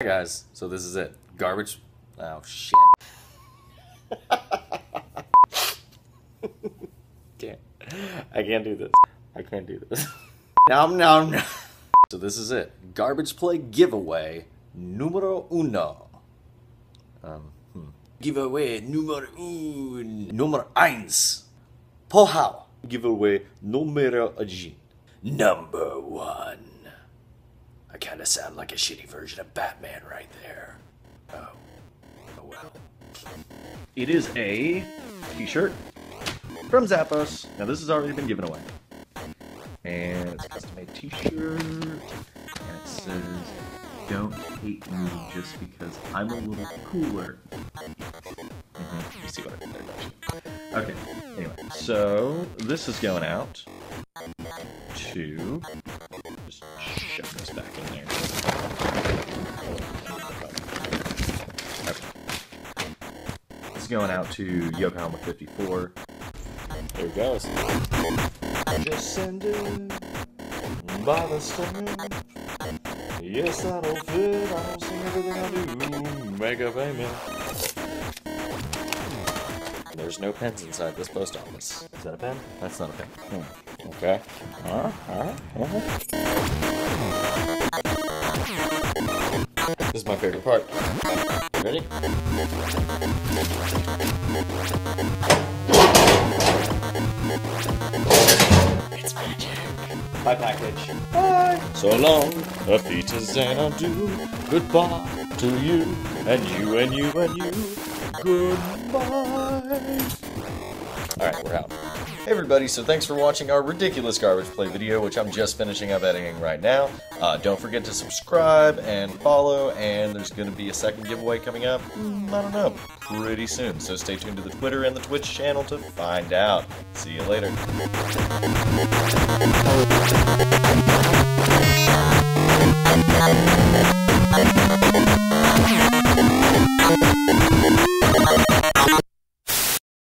guys, so this is it. Garbage. Oh shit. can't. I can't do this. I can't do this. nom nom nom. So this is it. GarbagePlay giveaway numero uno. Um, hmm. Giveaway numero uno. Numero eins. Pohao. Giveaway numero один. Number one. I kind of sound like a shitty version of Batman right there. Oh. Oh well. It is a t-shirt from Zappos. Now this has already been given away. And it's a custom made t-shirt. And it says, don't hate me just because I'm a little cooler. Mhm, You see what I did there, don't? Okay, anyway. So this is going out to going out to Yokohama 54. There it goes. It by the sand. Yes, I don't fit. I don't sing everything I do. Make a payment. There's no pens inside this post office. Is that a pen? That's not a pen. Hmm. Okay. Alright, alright. This is my favorite part. Ready? It's magic. Bye package. Bye. So long, Afita Xanadu. Goodbye to you, and you, and you, and you. Goodbye. Alright, we're out. Hey everybody, so thanks for watching our ridiculous GarbagePlay video, which I'm just finishing up editing right now. Uh, don't forget to subscribe and follow, and there's going to be a second giveaway coming up, mm, I don't know, pretty soon. So stay tuned to the Twitter and the Twitch channel to find out. See you later.